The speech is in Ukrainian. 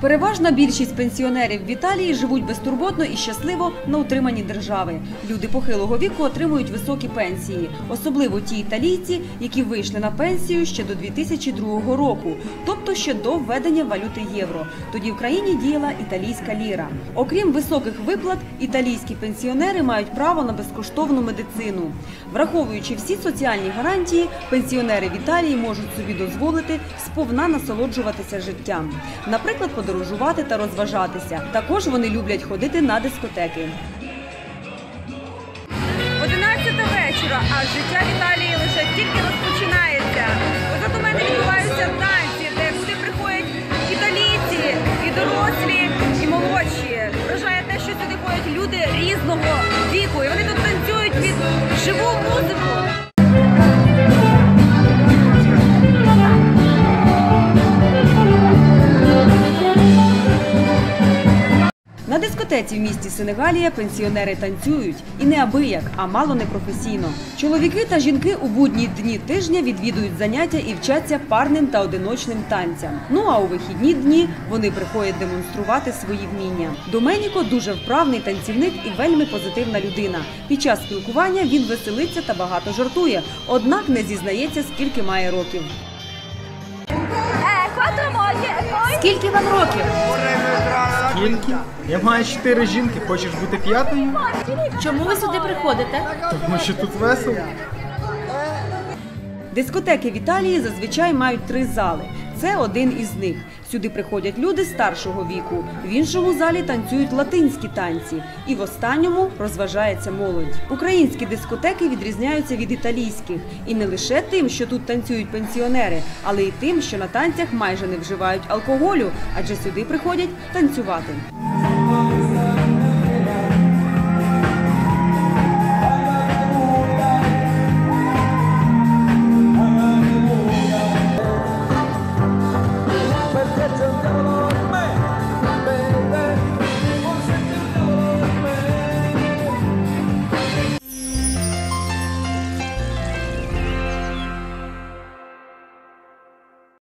Переважна більшість пенсіонерів в Італії живуть безтурботно і щасливо на утриманні держави. Люди похилого віку отримують високі пенсії, особливо ті італійці, які вийшли на пенсію ще до 2002 року, тобто ще до введення валюти євро. Тоді в країні діяла італійська ліра. Окрім високих виплат, італійські пенсіонери мають право на безкоштовну медицину. Враховуючи всі соціальні гарантії, пенсіонери в Італії можуть собі дозволити сповна насолоджуватися життям, наприклад, подорожувати та розважатися. Також вони люблять ходити на дискотеки. 11 вечора, а життя в Італії лише тільки розпочинається. Позаду мене відбуваються танці, де сюди приходять італійці, і дорослі, і молодші. Вражає те, що сюди ходять люди різного віку, і вони На дискотеці в місті Сенегалія пенсіонери танцюють і не абияк, а мало не професійно. Чоловіки та жінки у будні дні тижня відвідують заняття і вчаться парним та одиночним танцям. Ну а у вихідні дні вони приходять демонструвати свої вміння. Доменіко дуже вправний танцівник і вельми позитивна людина. Під час спілкування він веселиться та багато жартує, однак не зізнається, скільки має років. Скільки вам років? Скільки? Я маю чотири жінки, хочеш бути п'ятою? Чому ви сюди приходите? Тому що тут весело. Дискотеки в Італії зазвичай мають три зали. Це один із них. Сюди приходять люди старшого віку. В іншому залі танцюють латинські танці, і в останньому розважається молодь. Українські дискотеки відрізняються від італійських і не лише тим, що тут танцюють пенсіонери, але й тим, що на танцях майже не вживають алкоголю, адже сюди приходять танцювати.